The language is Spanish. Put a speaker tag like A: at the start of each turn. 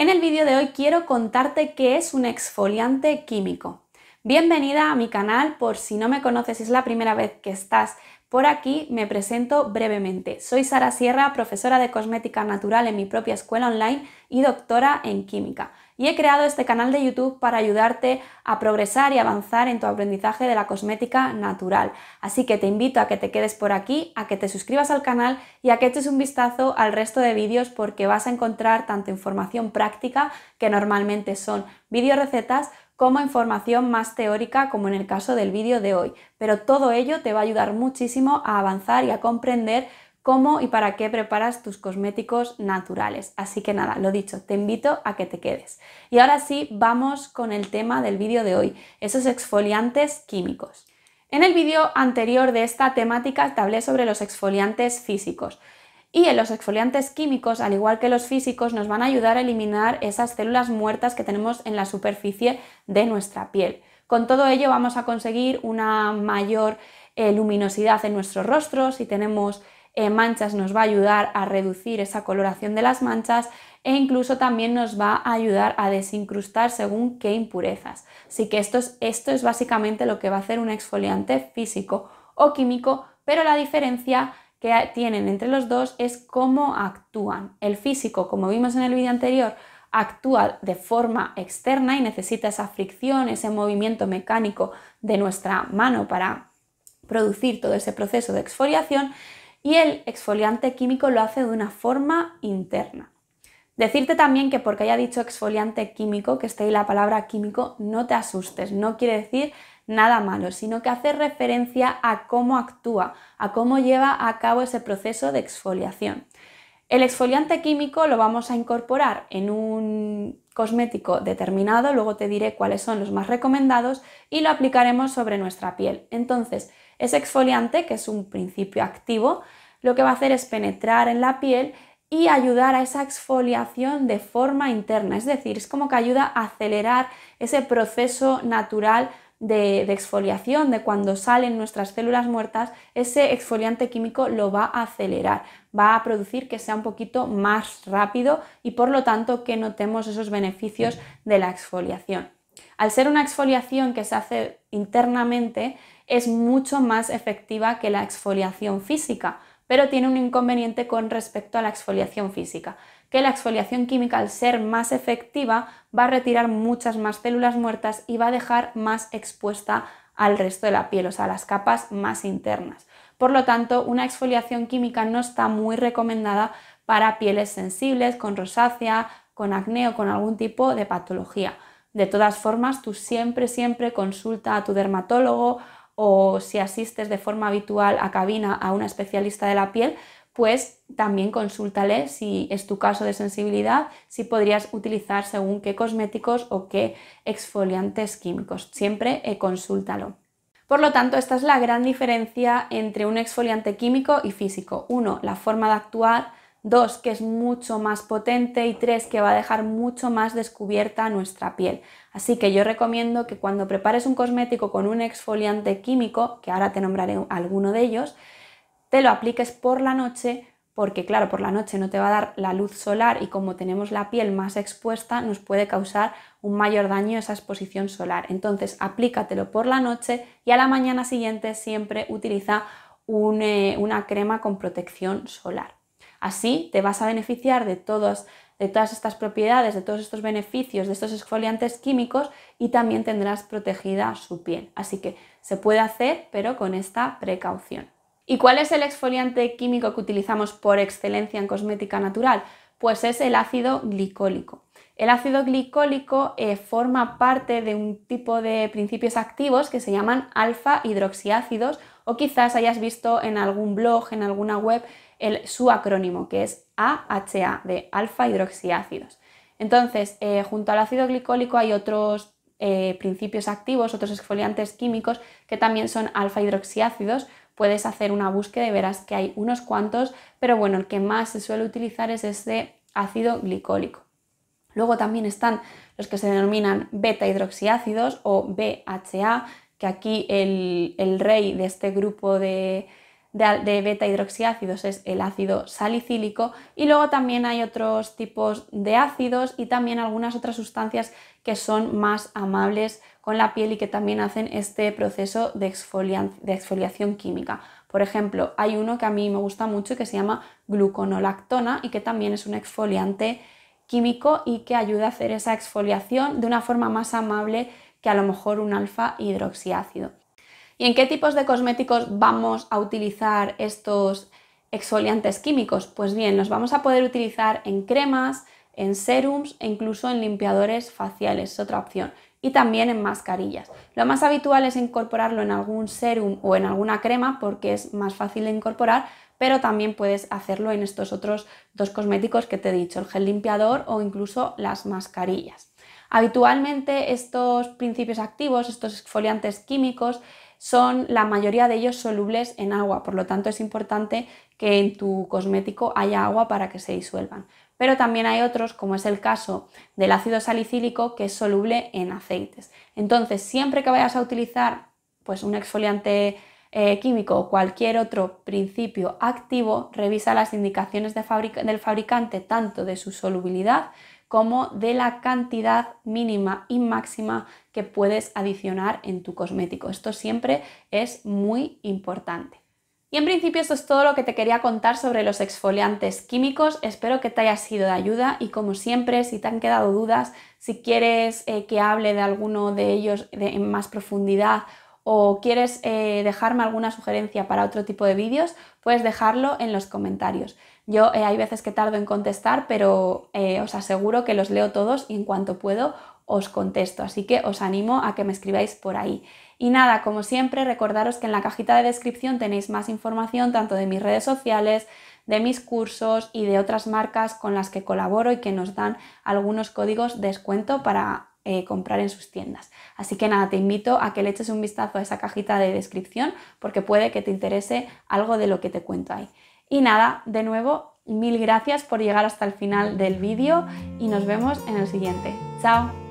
A: En el vídeo de hoy quiero contarte qué es un exfoliante químico. Bienvenida a mi canal, por si no me conoces es la primera vez que estás por aquí, me presento brevemente. Soy Sara Sierra, profesora de cosmética natural en mi propia escuela online y doctora en química. Y he creado este canal de YouTube para ayudarte a progresar y avanzar en tu aprendizaje de la cosmética natural. Así que te invito a que te quedes por aquí, a que te suscribas al canal y a que eches un vistazo al resto de vídeos porque vas a encontrar tanto información práctica, que normalmente son vídeo recetas, como información más teórica como en el caso del vídeo de hoy. Pero todo ello te va a ayudar muchísimo a avanzar y a comprender cómo y para qué preparas tus cosméticos naturales. Así que nada, lo dicho, te invito a que te quedes. Y ahora sí, vamos con el tema del vídeo de hoy, esos exfoliantes químicos. En el vídeo anterior de esta temática te hablé sobre los exfoliantes físicos. Y en los exfoliantes químicos, al igual que los físicos, nos van a ayudar a eliminar esas células muertas que tenemos en la superficie de nuestra piel. Con todo ello vamos a conseguir una mayor eh, luminosidad en nuestro rostro. Si tenemos eh, manchas nos va a ayudar a reducir esa coloración de las manchas e incluso también nos va a ayudar a desincrustar según qué impurezas. Así que esto es, esto es básicamente lo que va a hacer un exfoliante físico o químico, pero la diferencia que tienen entre los dos es cómo actúan. El físico, como vimos en el vídeo anterior, actúa de forma externa y necesita esa fricción, ese movimiento mecánico de nuestra mano para producir todo ese proceso de exfoliación y el exfoliante químico lo hace de una forma interna. Decirte también que porque haya dicho exfoliante químico, que esté ahí la palabra químico, no te asustes, no quiere decir nada malo, sino que hace referencia a cómo actúa, a cómo lleva a cabo ese proceso de exfoliación. El exfoliante químico lo vamos a incorporar en un cosmético determinado, luego te diré cuáles son los más recomendados y lo aplicaremos sobre nuestra piel. Entonces, ese exfoliante, que es un principio activo, lo que va a hacer es penetrar en la piel y ayudar a esa exfoliación de forma interna, es decir, es como que ayuda a acelerar ese proceso natural de, exfoliación, de cuando salen nuestras células muertas, ese exfoliante químico lo va a acelerar, va a producir que sea un poquito más rápido y por lo tanto que notemos esos beneficios de la exfoliación. Al ser una exfoliación que se hace internamente, es mucho más efectiva que la exfoliación física, pero tiene un inconveniente con respecto a la exfoliación física, que la exfoliación química al ser más efectiva va a retirar muchas más células muertas y va a dejar más expuesta al resto de la piel, o sea, las capas más internas. Por lo tanto, una exfoliación química no está muy recomendada para pieles sensibles, con rosácea, con acné o con algún tipo de patología. De todas formas, tú siempre, siempre consulta a tu dermatólogo o si asistes de forma habitual a cabina a una especialista de la piel, pues también consúltale si es tu caso de sensibilidad, si podrías utilizar según qué cosméticos o qué exfoliantes químicos. Siempre eh, consúltalo. Por lo tanto, esta es la gran diferencia entre un exfoliante químico y físico. Uno, la forma de actuar, dos, que es mucho más potente y tres, que va a dejar mucho más descubierta nuestra piel. Así que yo recomiendo que cuando prepares un cosmético con un exfoliante químico, que ahora te nombraré alguno de ellos, te lo apliques por la noche porque claro, por la noche no te va a dar la luz solar y como tenemos la piel más expuesta nos puede causar un mayor daño esa exposición solar. Entonces aplícatelo por la noche y a la mañana siguiente siempre utiliza eh, una crema con protección solar. Así te vas a beneficiar de, todos, de todas estas propiedades, de todos estos beneficios, de estos exfoliantes químicos y también tendrás protegida su piel. Así que se puede hacer, pero con esta precaución. ¿Y cuál es el exfoliante químico que utilizamos por excelencia en cosmética natural? Pues es el ácido glicólico. El ácido glicólico eh, forma parte de un tipo de principios activos que se llaman alfa hidroxiácidos o quizás hayas visto en algún blog, en alguna web, su acrónimo, que es AHA, de alfa hidroxiácidos. Entonces, eh, junto al ácido glicólico hay otros eh, principios activos, otros exfoliantes químicos que también son alfa hidroxiácidos. Puedes hacer una búsqueda y verás que hay unos cuantos, pero bueno, el que más se suele utilizar es este ácido glicólico. Luego también están los que se denominan beta hidroxiácidos o BHA, que aquí el rey de este grupo de, de, beta hidroxiácidos es el ácido salicílico y luego también hay otros tipos de ácidos y también algunas otras sustancias que son más amables con la piel y que también hacen este proceso de, de exfoliación química. Por ejemplo, hay uno que a mí me gusta mucho que se llama gluconolactona y que también es un exfoliante químico y que ayuda a hacer esa exfoliación de una forma más amable que a lo mejor un alfa hidroxiácido. ¿Y en qué tipos de cosméticos vamos a utilizar estos exfoliantes químicos? Pues bien, los vamos a poder utilizar en cremas, en serums e incluso en limpiadores faciales, es otra opción. Y también en mascarillas. Lo más habitual es incorporarlo en algún serum o en alguna crema porque es más fácil de incorporar, pero también puedes hacerlo en estos otros dos cosméticos que te he dicho, el gel limpiador o incluso las mascarillas. Habitualmente estos principios activos, estos exfoliantes químicos, son la mayoría de ellos solubles en agua, por lo tanto es importante que en tu cosmético haya agua para que se disuelvan. Pero también hay otros, como es el caso del ácido salicílico, que es soluble en aceites. Entonces, siempre que vayas a utilizar pues, un exfoliante eh, químico o cualquier otro principio activo, revisa las indicaciones del fabricante tanto de su solubilidad como de la cantidad mínima y máxima que puedes adicionar en tu cosmético. Esto siempre es muy importante. Y en principio esto es todo lo que te quería contar sobre los exfoliantes químicos. Espero que te haya sido de ayuda y como siempre, si te han quedado dudas, si quieres eh, que hable de alguno de ellos en más profundidad o quieres eh, dejarme alguna sugerencia para otro tipo de vídeos, puedes dejarlo en los comentarios. Yo eh, hay veces que tardo en contestar, pero eh, os aseguro que los leo todos y en cuanto puedo os contesto. Así que os animo a que me escribáis por ahí. Y nada, como siempre, recordaros que en la cajita de descripción tenéis más información tanto de mis redes sociales, de mis cursos y de otras marcas con las que colaboro y que nos dan algunos códigos de descuento para eh, comprar en sus tiendas. Así que nada, te invito a que le eches un vistazo a esa cajita de descripción porque puede que te interese algo de lo que te cuento ahí. Y nada, de nuevo, mil gracias por llegar hasta el final del vídeo y nos vemos en el siguiente. Chao.